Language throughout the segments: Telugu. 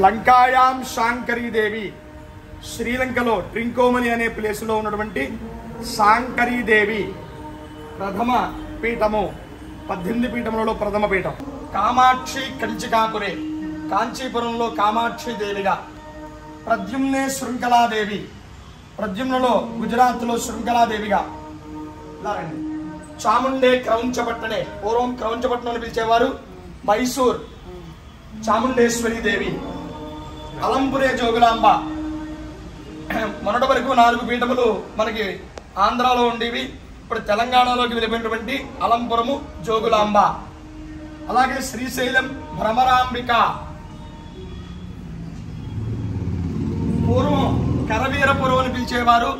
లంకాయాం శాంకరీ దేవి. శ్రీలంకలో ట్రింకోమని అనే ప్లేసులో ఉన్నటువంటి శాంకరీ దేవి. ప్రథమ పీఠము. పద్దెనిమిది పీఠములలో ప్రథమ పీఠం. కామాక్షి కంచికాపురే. కాంచీపురంలో కామాక్షి దేవిగా. ప్రద్యుమ్నే శృంఖలాదేవి ప్రద్యుమ్నలో గుజరాత్లో శృంఖలాదేవిగా ఇలా చాముండే క్రౌంచపట్టణే. పూర్వం క్రౌంచపట్నం అని పిలిచేవారు మైసూర్ చాముండేశ్వరి దేవి. అలంపురే జోగులాంబ. మొన్నటి వరకు నాలుగు పీఠములు మనకి ఆంధ్రాలో ఉండేవి ఇప్పుడు తెలంగాణలోకి వెళ్ళిపోయినటువంటి అలంపురము జోగులాంబ. అలాగే శ్రీశైలం భ్రమరాంబిక. పూర్వం కరవీరపురం అని పిలిచేవారు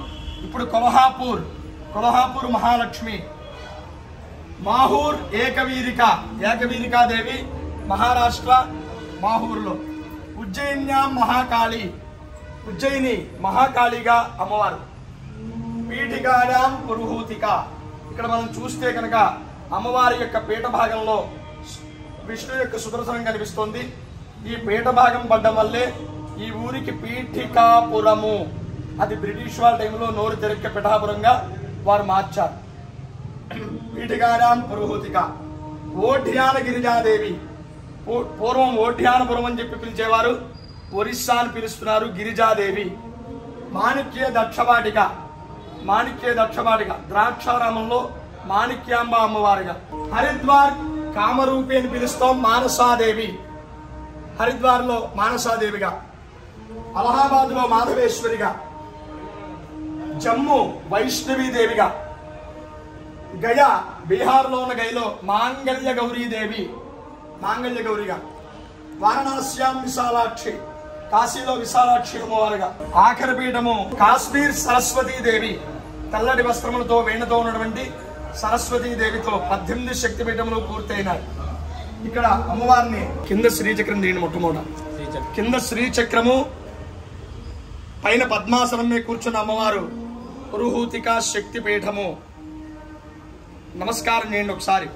ఇప్పుడు కొల్హాపూర్ కొల్హాపూర్ మహాలక్ష్మి. మాహూర్ ఏకవీరిక ఏకవీరికాదేవి మహారాష్ట్ర మాహూర్లో. ఉజ్జయిన్యాం మహాకాళి. ఉజ్జయిని మహాకాళిగా అమ్మవారు. పీఠికాయాం పురుహూతిక. ఇక్కడ మనం చూస్తే కనుక అమ్మవారి యొక్క పీఠ భాగంలో విష్ణు యొక్క సుదర్శనం కనిపిస్తోంది. ఈ పీఠ భాగం పడ్డం వల్లే ఈ ఊరికి పీఠికాపురము. అది బ్రిటిష్ వాళ్ళ టైంలో నోరు తెరక్క పిఠాపురంగా వారు మార్చారు. పీఠికారాం పురుహూతిక. ఓఢ్యాన గిరిజాదేవి. పూర్వం ఓఢ్యానపురం అని చెప్పి పిలిచేవారు. ఒరిస్సా అని పిలుస్తున్నారు గిరిజాదేవి. మాణిక్య దక్షవాటిక మాణిక్య దక్షవాటిక ద్రాక్షారామంలో మాణిక్యాంబ అమ్మవారిగా. హరిద్వార్ కామరూపి అని పిలుస్తాం మానసాదేవి. హరిద్వార్లో మానసాదేవిగా. అలహాబాద్లో మాధవేశ్వరిగా. జమ్ము వైష్ణవీదేవిగా. గయ బీహార్లో ఉన్న గయలో మాంగళ్య గౌరీదేవి. మాంగళ్య గౌరిగా వారణాస్యాం విశాలాక్షి కాశీలో విశాలాక్షి అమ్మవారుగా ఆఖరి పీఠము కాశ్మీర్ సరస్వతీ దేవి తెల్లటి వస్త్రములతో వేణుతో ఉన్నటువంటి సరస్వతీ దేవితో పద్దెనిమిది శక్తి పీఠములు పూర్తయినాయి. ఇక్కడ అమ్మవారిని కింద శ్రీచక్రం తీయండి మొట్టమొదట. కింద శ్రీచక్రము పైన పద్మాసనం మీద కూర్చున్న అమ్మవారు పురుహూతిక శక్తి పీఠము. నమస్కారం చేయండి ఒకసారి.